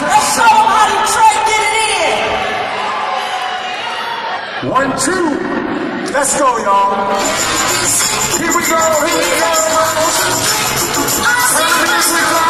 Let's show them how Detroit get it in. One, two. Let's go, y'all. Here we go, here we go. Here we go.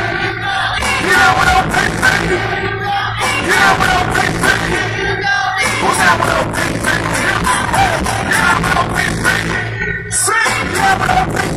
Yeah, but I'm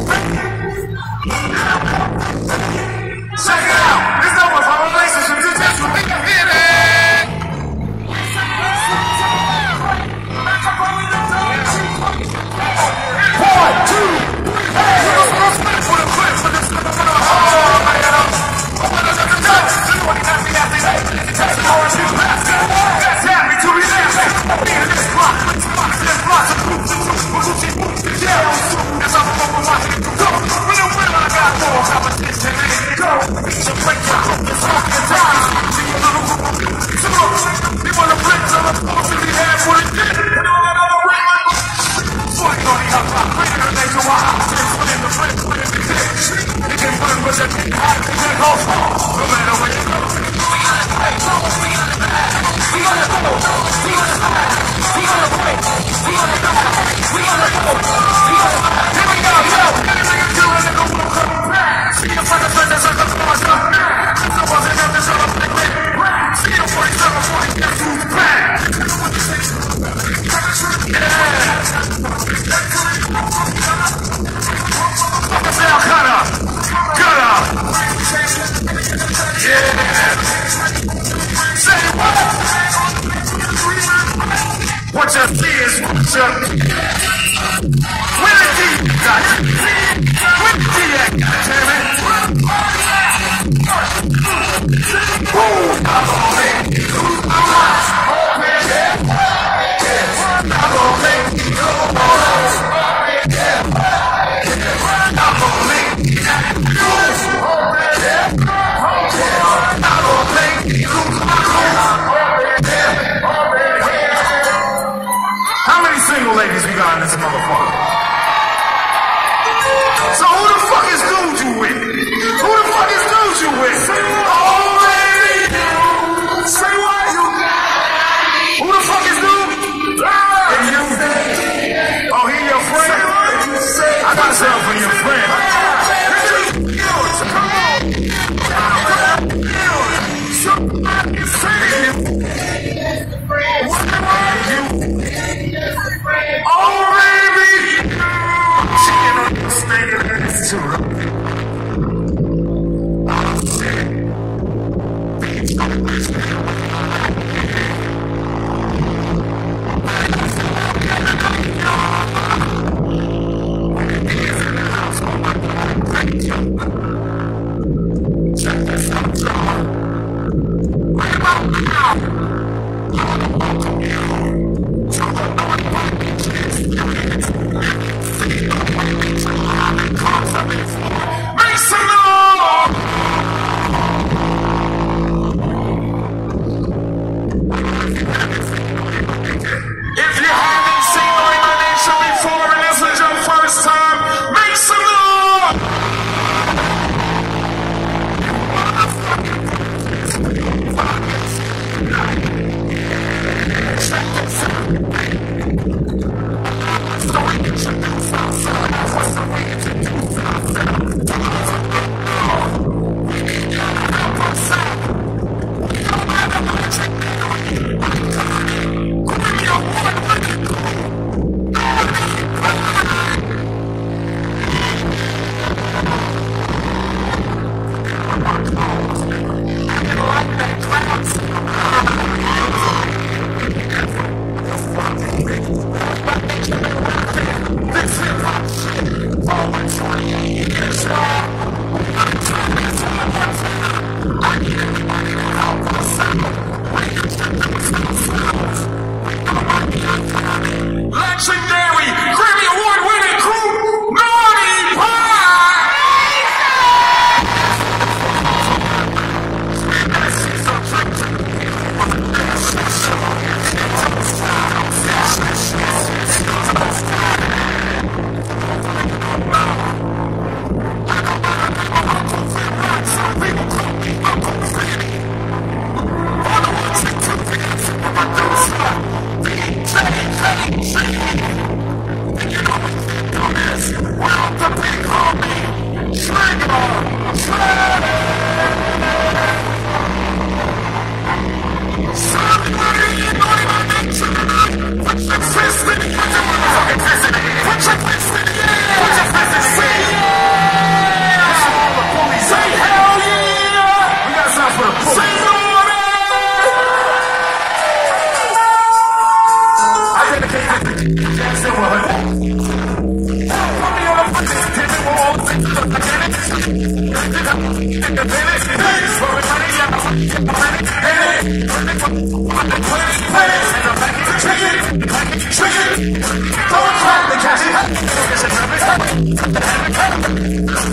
Oh!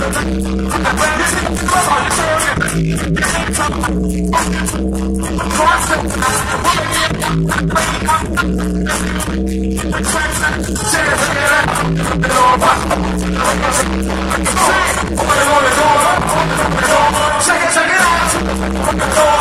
Check it, check it out.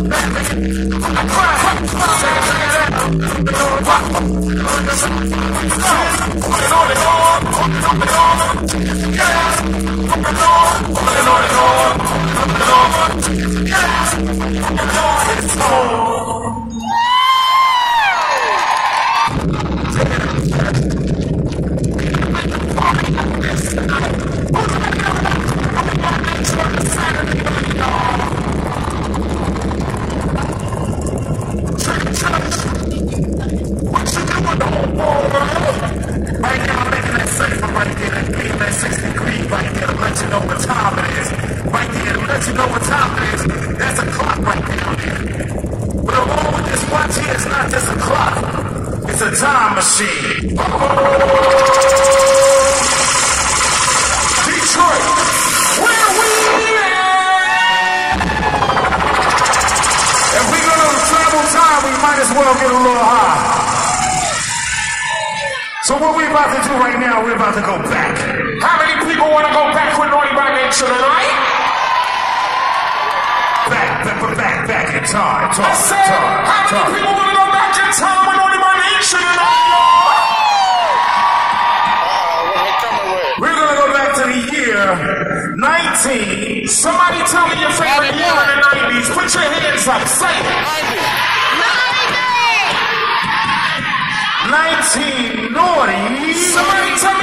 It's in time, I said, time, how many time. people gonna go back in time when only my nation and all? We're gonna go back to the year 19. Somebody tell me your favorite year in the 90s. Put your hands up. Say it. 19 naughty. Somebody tell me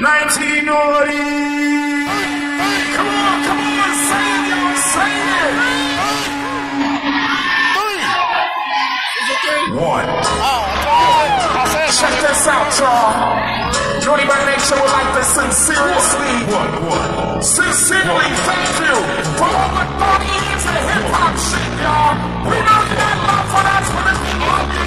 19 naughty. Come on, come on. Say it, y'all. Say it. One. Oh check this out, y'all. Naughty by Nature would like to sincerely, sincerely thank you for over 30 years of hip hop shit, y'all. We know you got love for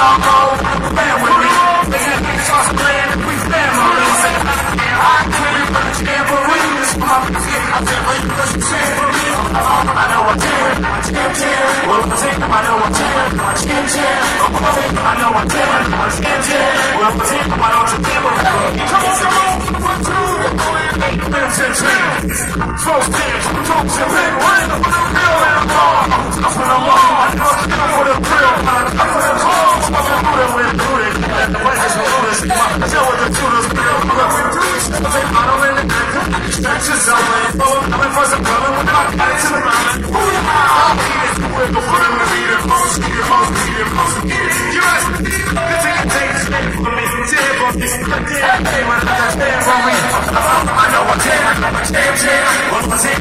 a hell in the air. It goes side to side. If you love yourself, put a hell in the air. Let me hear you say, I love myself. Motherfucker, fat. I do it how I make it. I want that time. See y'all know what I'm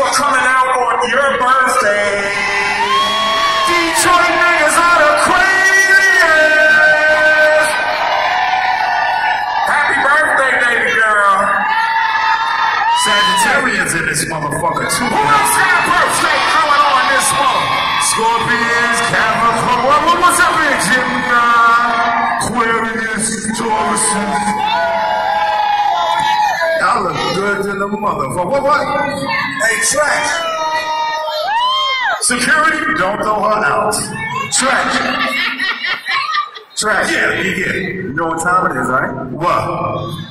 for coming out on your birthday. Detroit niggas are the craziest. Happy birthday, baby girl. Sagittarians in this motherfucker too. Who else got a birthday going on this month? Scorpions, Capricorn. What, what, what's up here, Gemini? Aquarius, Tauruses. Y'all look good in the motherfucker. What, what? Hey, Trash. Security, don't throw her out. Trash. Trash. Yeah, yeah, yeah. You know what time it is, right? What?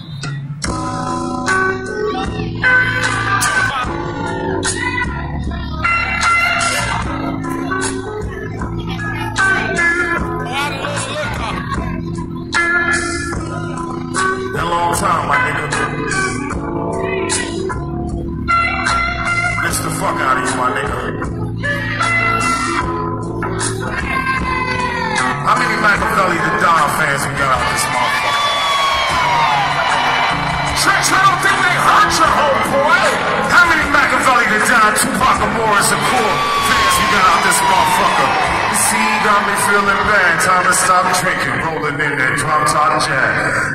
mommy feeling bad. Time to stop drinking. Rolling in that drop top.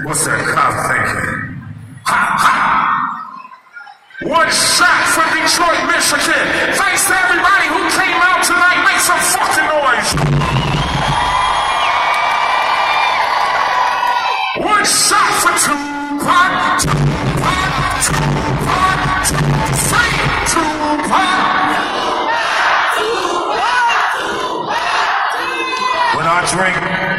What's that cop thinking? Ha ha! One shot from Detroit, Michigan. Thanks to everybody who came out tonight. Make some fucking noise. One shot for Tupac. Tupac. Tupac. Tupac. Tupac. drink.